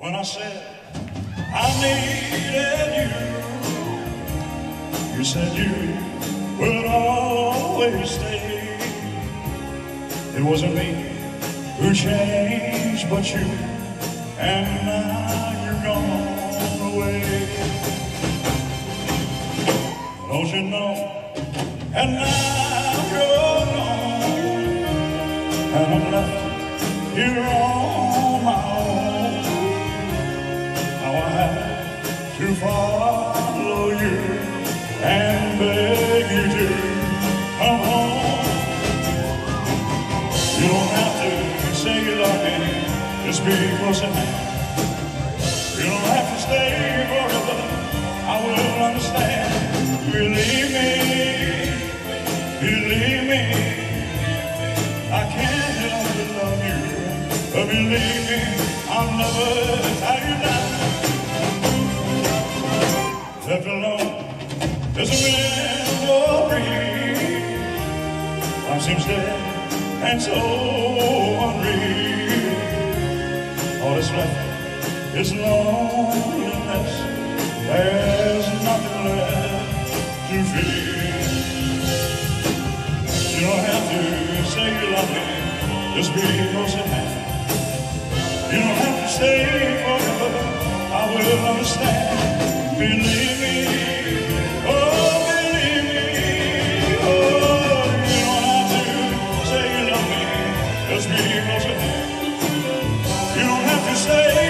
when I said I needed you. You said you would always stay. It wasn't me who changed, but you, and now you're gone away. Don't you know? And now you're gone, and I'm left here on my own. To follow you and beg you to come home. You don't have to say you love me, just be close at hand. You don't have to stay forever, I will understand. Believe me, believe me, I can't help but love you. But believe me, I'll never tie you seems dead and so unreal. All that's left is loneliness. There's nothing left to feel. You don't have to say you love me, just be close at hand. You don't have to stay forever, I will understand. Believe That's me, cause you don't have to say